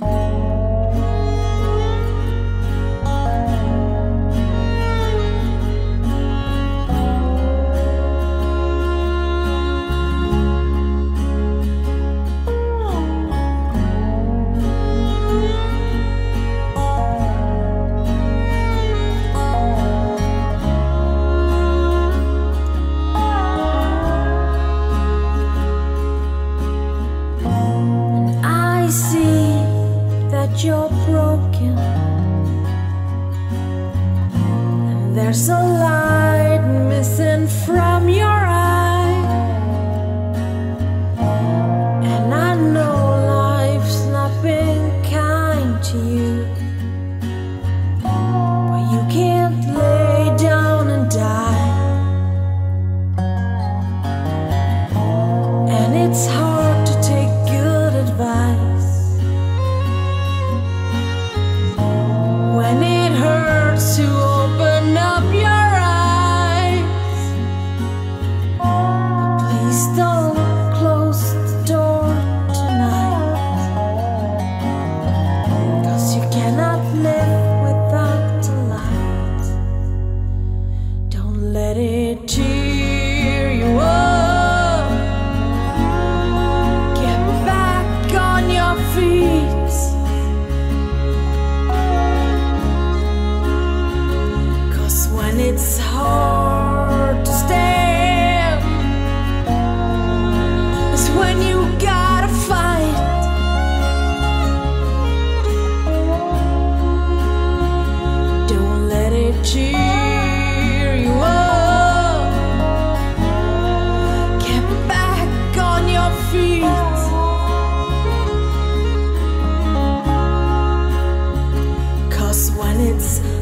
I There's a light missing from your eyes. It's.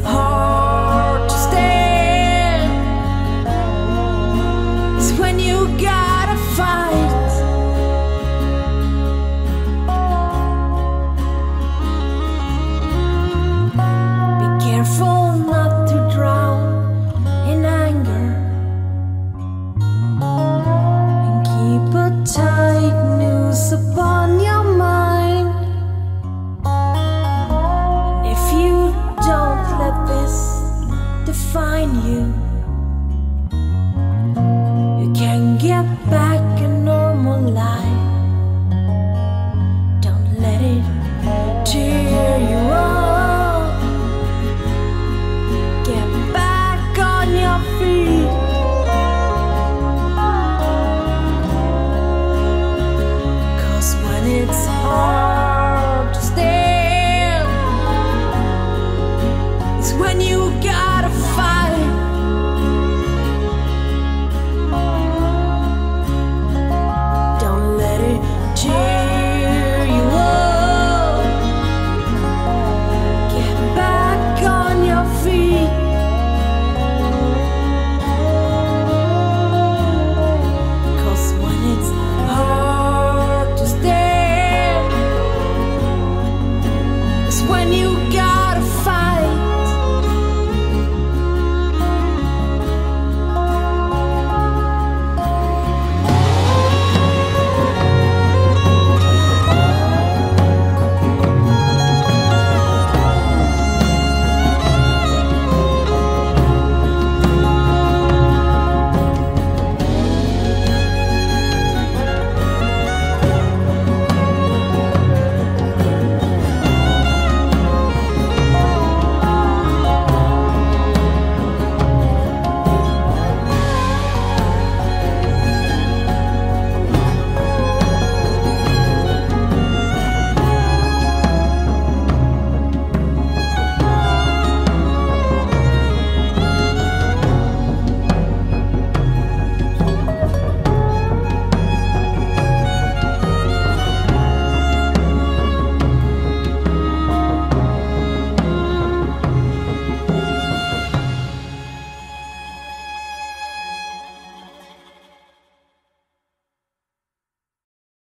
it's hard.